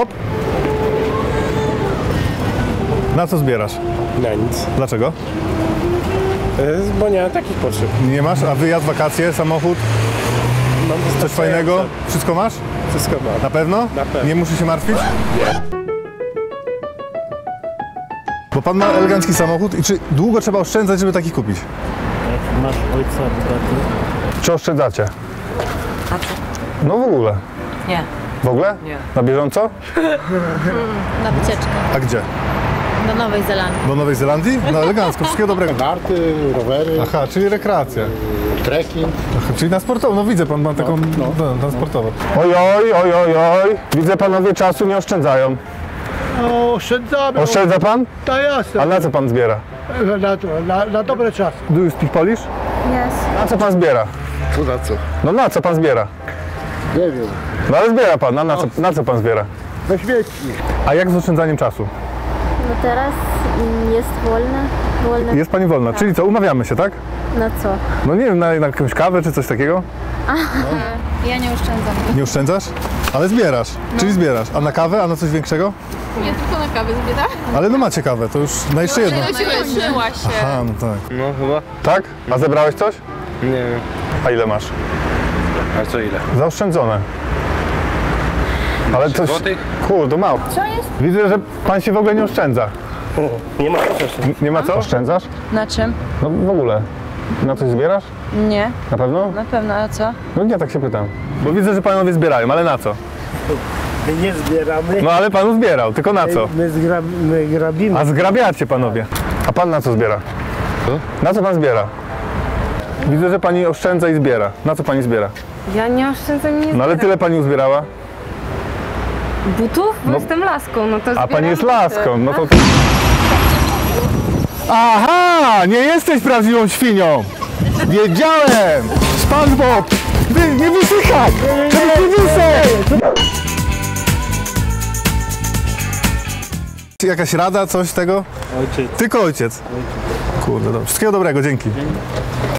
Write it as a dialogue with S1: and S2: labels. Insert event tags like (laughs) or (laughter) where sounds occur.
S1: Stop. Na co zbierasz?
S2: Na nic.
S1: Dlaczego?
S2: E, Bo nie mam takich potrzeb.
S1: Nie masz? A wyjazd, wakacje, samochód?
S2: Mam
S1: Coś fajnego? Wszystko masz?
S2: Wszystko mam.
S1: Na pewno?
S2: Na pewno.
S1: Nie muszę się martwić?
S2: Nie.
S1: Bo pan ma elegancki samochód i czy długo trzeba oszczędzać, żeby taki kupić?
S3: Masz ojca taty?
S1: Czy oszczędzacie?
S4: A co?
S1: No w ogóle.
S4: Nie.
S1: W ogóle?
S4: Nie.
S1: Na bieżąco? (laughs)
S5: Na wycieczkę
S1: A gdzie?
S5: do Nowej Zelandii.
S1: Do Nowej Zelandii? No elegancko, wszystkiego dobrego.
S2: Narty, rowery,
S1: Aha, czyli rekreacja.
S2: trekking.
S1: Aha, czyli na sportową, no widzę, pan ma taką, no,
S2: no,
S1: na sportową. Oj, oj, oj, oj, oj, widzę panowie czasu nie oszczędzają.
S6: No, oszczędzamy.
S1: Oszczędza pan?
S6: To jasne.
S1: A na co pan zbiera?
S6: Na, na, na dobre czasy.
S1: Do you speak Polish?
S5: Yes.
S1: Na co pan zbiera?
S2: Co na co?
S1: No na co pan zbiera?
S6: Nie wiem.
S1: No ale zbiera pan, a na co, na co pan zbiera?
S6: Na śmieci.
S1: A jak z oszczędzaniem czasu?
S5: No teraz jest wolne. Wolne
S1: Jest pani wolna, czyli co, umawiamy się, tak?
S5: na co?
S1: No nie wiem, na, na jakąś kawę czy coś takiego?
S5: Ja nie oszczędzam.
S1: Nie oszczędzasz? Ale zbierasz, czyli zbierasz. A na kawę, a na coś większego?
S7: Nie tylko na kawę zbieram.
S1: Ale no macie kawę, to już na jeszcze jedno.
S7: Cieszyła się.
S1: Aha, no tak.
S2: No chyba.
S1: Tak? A zebrałeś coś?
S2: Nie wiem.
S1: A ile masz?
S2: A co ile?
S1: Zaoszczędzone. Ale coś...
S2: Złotych?
S1: Kurde, mało.
S5: Co jest?
S1: Widzę, że pan się w ogóle nie oszczędza.
S2: Nie ma.
S1: N- Nie ma co? Oszczędzasz?
S4: Na czym?
S1: No w ogóle. Na coś zbierasz?
S4: Nie,
S1: Na pewno?
S4: na pewno, a co?
S1: No nie, tak się pytam. Bo widzę, że panowie zbierają, ale na co?
S6: My nie zbieramy.
S1: No ale pan zbierał, tylko na co?
S6: My, zgra, my grabimy.
S1: A zgrabiacie panowie. A pan na co zbiera? Na co pan zbiera? Widzę, że pani oszczędza i zbiera. Na co pani zbiera?
S7: Ja nie oszczędzam nic.
S1: No ale tyle pani uzbierała.
S7: Butów? Bo jestem laską, no to
S1: A pani jest
S7: zbieram
S1: laską,
S7: buty.
S1: no to... Aha! Nie jesteś prawdziwą świnią! Wiedziałem! SpongeBob! Wy, nie wysychaj! Żeby nie wysać! Jakaś rada, coś z tego?
S3: Ojciec.
S1: Tylko ojciec. Kurde, dobrze. Wszystkiego dobrego, dzięki.